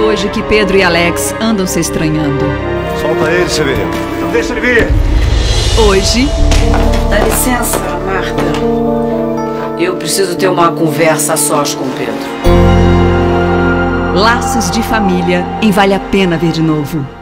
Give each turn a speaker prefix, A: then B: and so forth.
A: hoje que Pedro e Alex andam se estranhando.
B: Solta ele, Severino. Não deixa ele vir.
A: Hoje.
C: Dá licença, Marta. Eu preciso ter uma conversa a sós com Pedro.
A: Laços de família em Vale a Pena Ver de Novo.